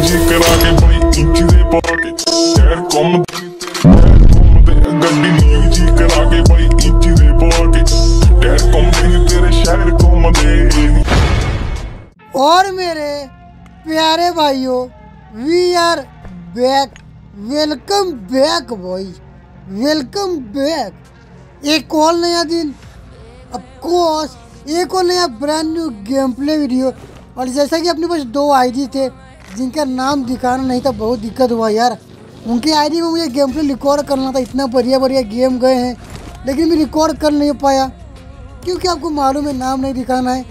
ਜੀ ਕਰਾ ਕੇ ਬਈ ਇੰਚੀ ਦੇ ਪਾ ਕੇ ਟਾਇਰ ਘੁੰਮ आगे भाई इंची दे बागे। तेरे शहर को मदे और मेरे प्यारे भाइयों we are back welcome back भाई वेलकम बैक एक और नया दिन. अफकोर्स एक और नया brand new game play video और जैसा कि अपने पास दो आईडी थे, जिनका नाम दिखाना नहीं था, बहुत दिक्कत हुआ यार। उनके आईडी में मुझे गेम प्ले रिकॉर्ड करना था। इतना बढ़िया बढ़िया गेम गए हैं। लेकिन मैं रिकॉर्ड कर नहीं पाया। क्योंकि आपको मालूम है, नाम नहीं दिखाना है।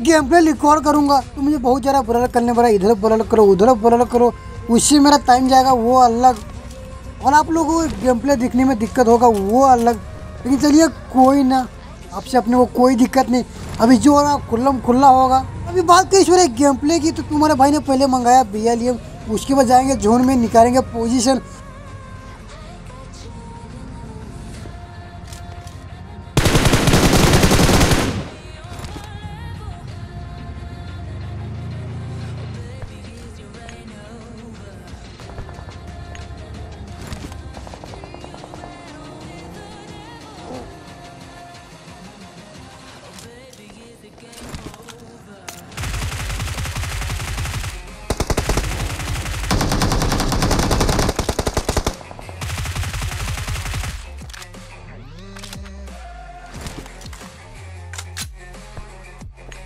गेम प्ले रिकॉर्ड करूँगा तो मुझे बहुत ज़्यादा ब्लर करने पड़ा इधर ब्लर करो, उधर ब्लर करो। उससे मेरा टाइम जाएगा, वो अलग। और आप लोगों को गेम प्ले दिखने में दिक्कत होगा, वो अलग। लेकिन चलिए, कोई ना। आपसे अपने को कोई दिक्कत नहीं। अभी जो होगा खुल्लम खुल्ला होगा। अभी बात करी इस गेम प्ले की तो तुम्हारे भाई ने पहले मंगाया बी उसके बाद जाएँगे जोन में निकालेंगे पोजीशन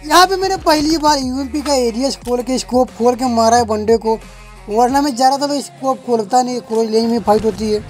यहाँ पे मैंने पहली बार यूएमपी का एरिया खोल के स्कोप खोल के मारा है वनडे को। वरना मैं जा रहा था तो स्कोप खोलता नहीं क्रोज लेन में फाइट होती है।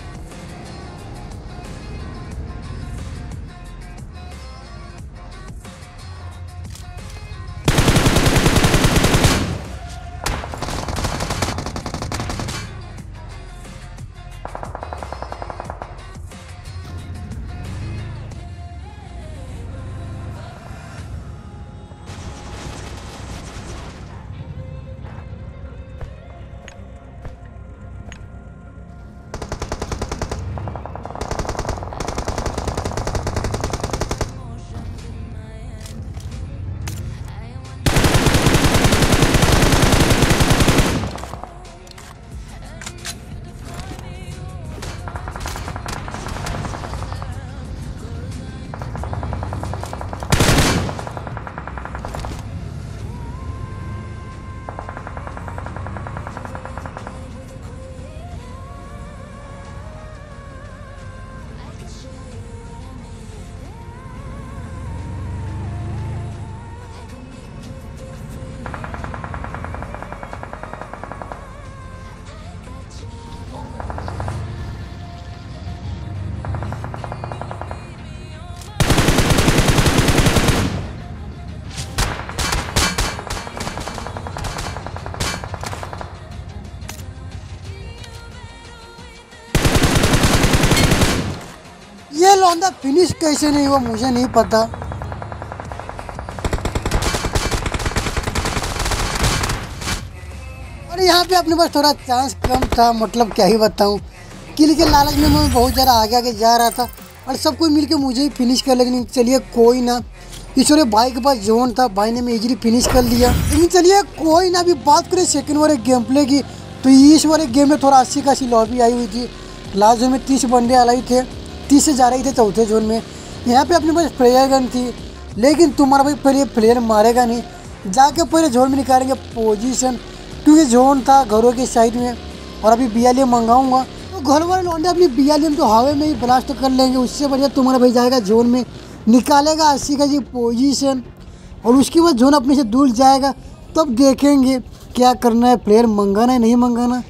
लौंदा फिनिश कैसे नहीं हुआ, मुझे नहीं पता। और यहाँ पे अपने पास थोड़ा चांस कम था मतलब क्या ही बताऊँ। किल के लालच में मैं बहुत ज़्यादा आगे आगे जा रहा था और सब कोई मिल के मुझे ही फिनिश कर लेकिन चलिए कोई ना। ईश्वर भाई के पास जोन था, भाई ने मैं इजीली फिनिश कर लिया। लेकिन चलिए कोई ना, अभी बात करें सेकंड वाले गेम प्ले की तो इस वाले गेम में थोड़ा अस्सी अस्सी लॉबी आई हुई थी। लास्ट में तीस बंदे अलाई थे। तीस से जा रही थे चौथे जोन में। यहाँ पे अपने पास प्लेयर गन थी, लेकिन तुम्हारा भाई पहले प्लेयर मारेगा नहीं। जाके पहले जोन में निकालेंगे पोजीशन क्योंकि जोन था घरों के साइड में, और अभी बी मंगाऊँगा। तो घर वाले लौंडे अपनी बी तो हवा में ही ब्लास्ट कर लेंगे, उससे बढ़िया तुम्हारा भाई जाएगा जोन में, निकालेगा अस्सी का जी पोजीशन और उसके बाद जोन अपने से दूर जाएगा, तब देखेंगे क्या करना है प्लेयर मंगाना है, नहीं मंगाना।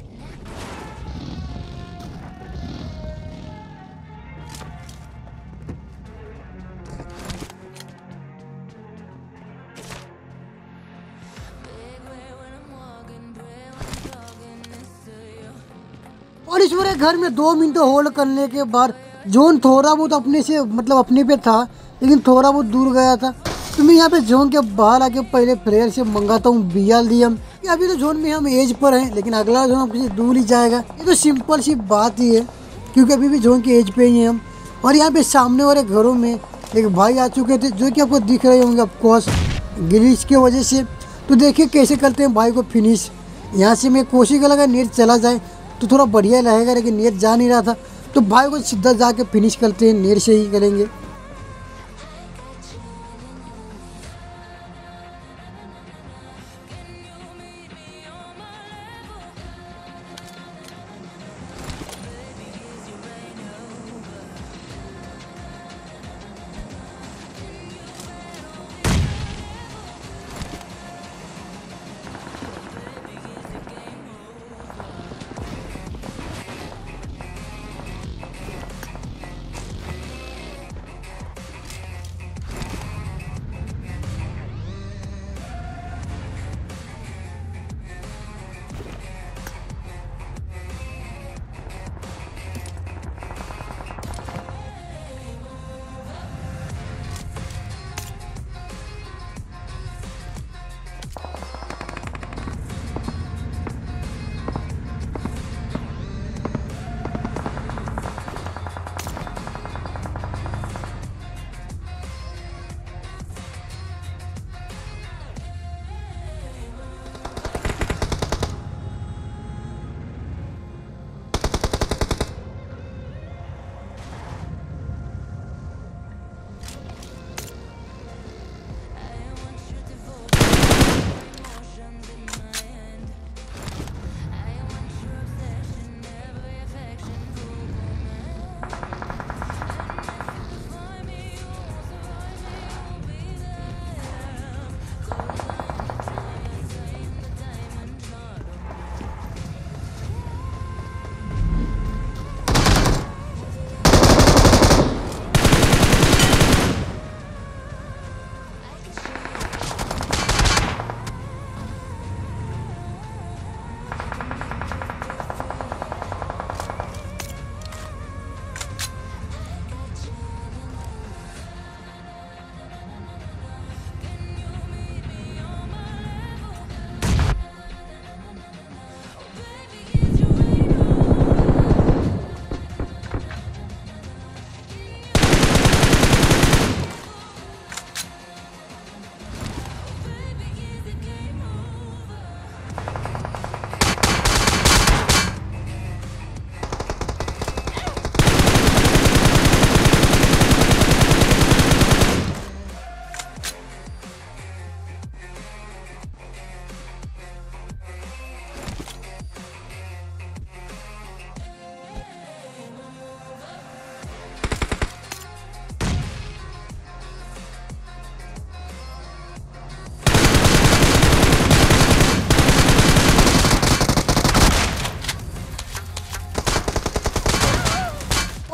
और ईश्वर घर में दो मिनट होल्ड करने के बाद जोन थोड़ा बहुत अपने से मतलब अपने पे था, लेकिन थोड़ा बहुत दूर गया था। तो मैं यहाँ पे जोन के बाहर आके पहले प्लेयर से मंगाता हूँ बी एल डी एम अभी तो जोन में हम एज पर हैं, लेकिन अगला जोन हम किसी दूर ही जाएगा। ये तो सिंपल सी बात ही है, क्योंकि अभी भी जोन के एज पे ही हैं हम। और यहाँ पे सामने वाले घरों में एक भाई आ चुके थे, जो कि आपको दिख रहे होंगे ऑफकोर्स ग्रीस की वजह से। तो देखिए कैसे करते हैं भाई को फिनिश यहाँ से मैं कोशिश कर लगा नेट चला जाए। तो थोड़ा बढ़िया रहेगा लेकिन नेट जा नहीं रहा था। तो भाई को सीधा जाके फिनिश करते हैं, नेट से ही करेंगे।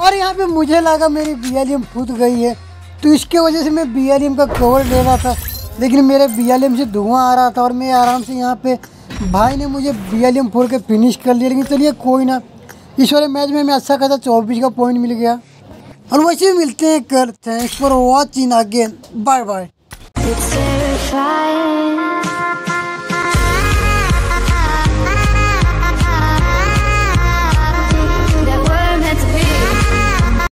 और यहाँ पे मुझे लगा मेरी एम फूट गई है। तो इसके वजह से मैं बी का कवर ले रहा था। लेकिन मेरे बी से धुआँ आ रहा था और मैं आराम से यहाँ पे भाई ने मुझे बी एल एम फोड़ के फिनिश कर लिया लेकिन चलिए कोई ना, इस वाले मैच में मैं अच्छा खासा चौबीस का पॉइंट मिल गया। और वैसे मिलते हैं कर thanks for watching again bye bye